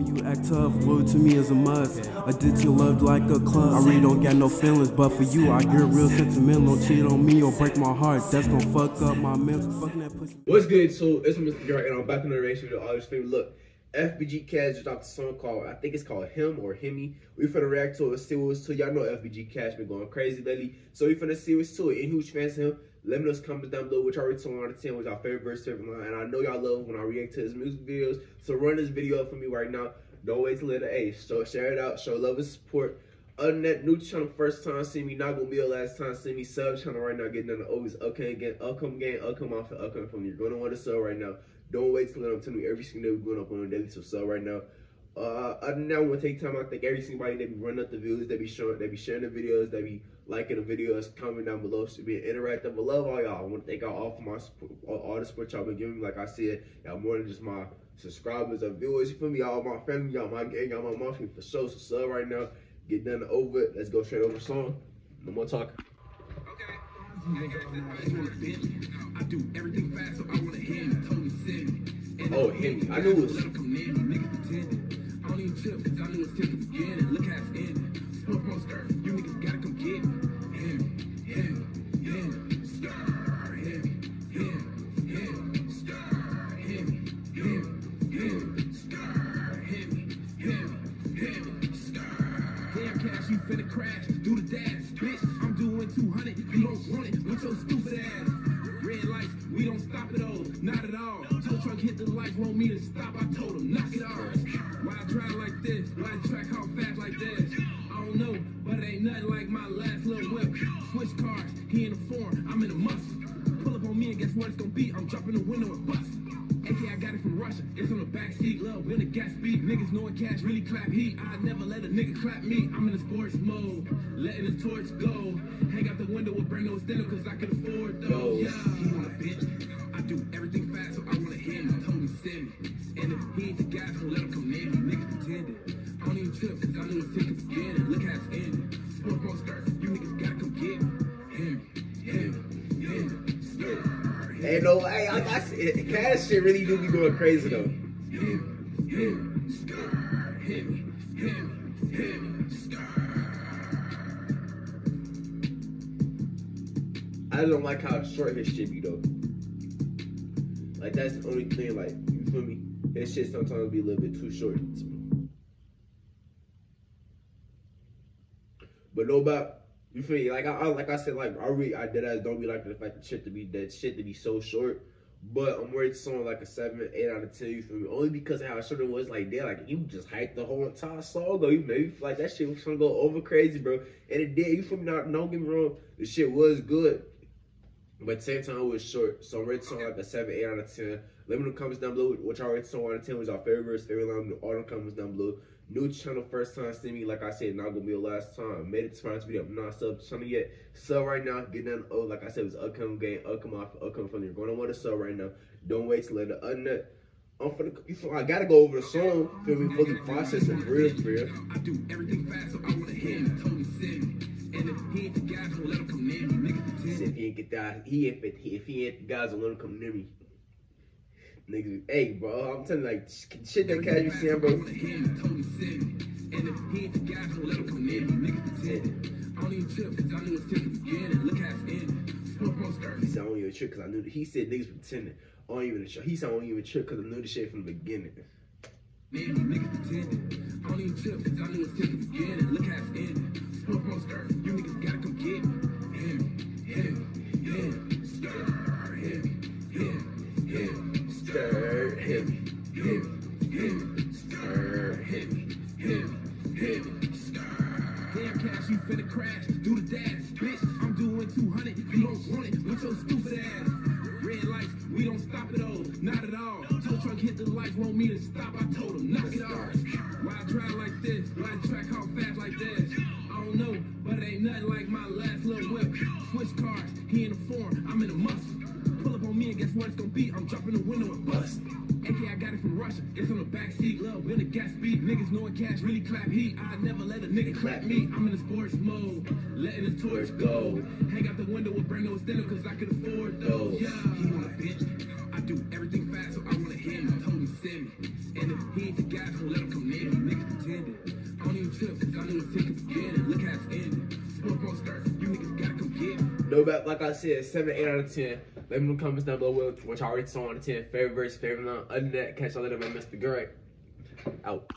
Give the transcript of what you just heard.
when you act tough. Loyal to me is a must. Addicted to your love like a club. I really don't got no feelings, but for you, I get real sentimental. Cheat on me or break my heart. That's gonna fuck up my mental. What's good? So it's Mr. GetRight, and I'm back in the race with all this favorite. Look, FBG Cash just dropped a song called I think it's called Him or Himmy. We finna react to it, see what's to. Y'all know FBG Cash been going crazy lately, so we finna see what's to it. Any huge fans of him? Let me know in the comments down below which rate song out of 10 was your favorite verse, favorite line. And I know y'all love when I react to his music videos. So run this video up for me right now. Don't wait till it A. So share it out, show love and support. Other than that, new channel, first time see me, not gonna be the last time see me. Sub channel right now, getting on the always okay again, upcoming game, upcoming off, upcoming from you. You're gonna want to sub right now. Don't wait till I'm telling you every single day we're going up on a daily, so sub right now. Uh, other than that, we're gonna take time. I think every single body they be running up the views, they be showing, they be sharing the videos, they be liking the videos, comment down below, should be interactive. I love all y'all. I want to thank y'all all for my support, all, all the support y'all been giving me. Like I said, y'all more than just my subscribers or viewers. You feel me? Y'all my family, y'all my gang, y'all my mafia for sure. So sub right now. Get done over it. Let's go straight over the song. No more talking. I do everything fast, so I wanna hear you. Told send me. Oh, hit me. I knew it was. Come me, just the beginning. Look it's ending. Sport pro skirt, you niggas gotta come get. Him, him, him, you finna crash, do the dash, bitch. I'm doing 200, you don't want it with your stupid ass. Red lights, we don't stop at all, not at all. Tow truck hit the lights, want me to stop. I ain't nothing like my last little whip. Switch cars, he in the form, I'm in the muscle. Pull up on me and guess what it's gonna be? I'm dropping the window and bust. AK, I got it from Russia. It's on the back seat, love in the gas speed. Niggas knowing cash really clap heat. I never let a nigga clap me. I'm in the sports mode, letting the torch go. Hang out the window with brand new steno cause I can afford those. Yeah, Ain't no way. I got cash shit really do be going crazy though. I don't like how short his shit be though. Like that's the only thing. Like you feel me? His shit sometimes be a little bit too short. But no about you feel me? Like I, I like I said, like I really I did ass don't be like the fact that shit to be that shit to be so short. But I'm worried song like a seven, eight out of ten. You feel me? Only because of how short it was. Like they like you just hyped the whole entire song though. You maybe like that shit was gonna go over crazy, bro. And it did. You feel me? Not, don't get me wrong. The shit was good. But same time, it was short. So I'm rating song like a 7, 8 out of 10. Let me know in the comments down below what y'all rate song out of 10 was our favorite verse, favorite line. All the comments down below. New channel, first time seeing me. Like I said, not gonna be the last time. Made it to this video. I'm not sub channel yet. Sub right now. Get down. Oh, like I said, it's upcoming game, upcoming off, upcoming from You're gonna want to sub right now. Don't wait till later. Other than that, I'm finna, you feel, I gotta go over the song. Feel me? Fully process it for real, real. I do everything fast, so I wanna hear him. Told me. And if he ain't the guy, so let him come near me. Pretending. If he ain't get that, he if it, if he ain't the guys, will let him come near me. Niggas, hey, bro, I'm telling you, like shit that saying, I bro. wanna hear him. Told me send me. And if he ain't the guy, so let him come me. Niggas pretending. I don't even trip, cause I knew it's just the beginning. Look how it's ending. Sport pro skirt. He said I don't even trip because I knew. He said niggas pretending. I don't even. He said I don't even trip because I knew the shit from the beginning. Man, you niggas pretending. I don't even trip, cause I knew it's just the beginning. Look how it's ending. Don't stop at all, not at all. Tow truck hit the lights, want me to stop. I told him, knock it off. Why I drive like this? Why I track how fast like this? I don't know, but it ain't nothing like my last little whip. Switch cars, he in the form, I'm in the muscle. Up on me and guess what it's gonna be? I'm dropping the window and bust. AK, I got it from Russia. It's on the back seat, love in the gas speed. Niggas knowing cash really clap heat. I never let a nigga clap me. I'm in the sports mode, letting the torch go. Hang out the window with brand new steno cause I can afford those. Yeah, he want a bitch. I do everything fast, so I wanna hear him. Told me send me. And if he ain't the guy, so let him come near don't even trip. Got a little ticket to get it. Look how it's ending. Sport pro skirt. You niggas gotta come get it. No back, like I said, seven, eight out of ten. Let me know in the comments down below what, y'all rate the song out of ten. Favorite verse, favorite line. Other than that, catch y'all later, man. Mr. GetRight. Out.